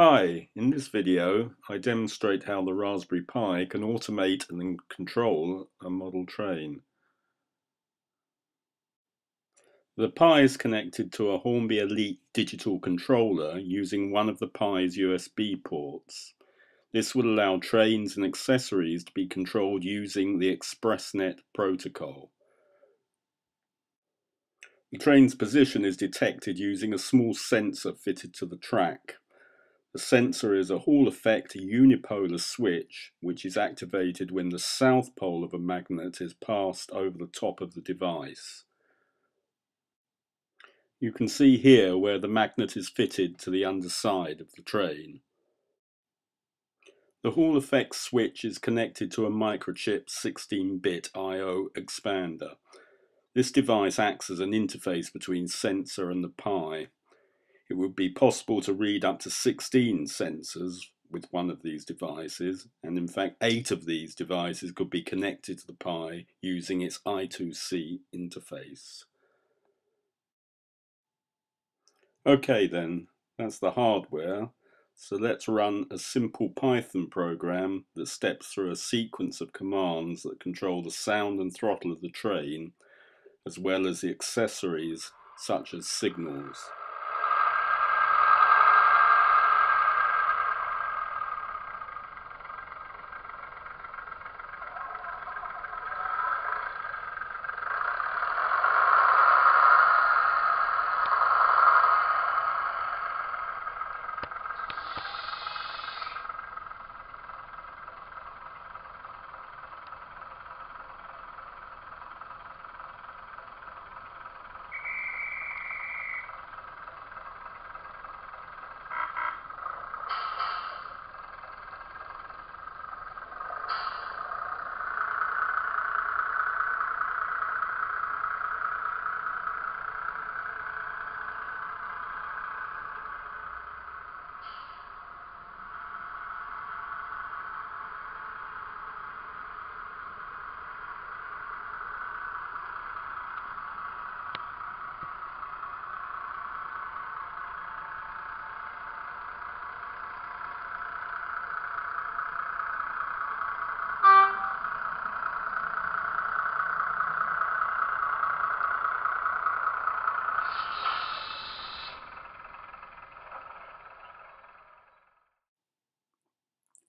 Hi, in this video I demonstrate how the Raspberry Pi can automate and control a model train. The Pi is connected to a Hornby Elite digital controller using one of the Pi's USB ports. This will allow trains and accessories to be controlled using the XpressNet protocol. The train's position is detected using a small sensor fitted to the track. The sensor is a Hall effect unipolar switch which is activated when the south pole of a magnet is passed over the top of the device. You can see here where the magnet is fitted to the underside of the train. The Hall effect switch is connected to a microchip 16-bit I.O. expander. This device acts as an interface between sensor and the Pi it would be possible to read up to 16 sensors with one of these devices, and in fact, eight of these devices could be connected to the Pi using its I2C interface. Okay, then, that's the hardware. So let's run a simple Python program that steps through a sequence of commands that control the sound and throttle of the train, as well as the accessories such as signals.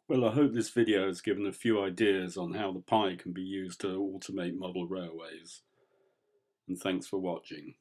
Well, I hope this video has given a few ideas on how the Pi can be used to automate model railways. And thanks for watching.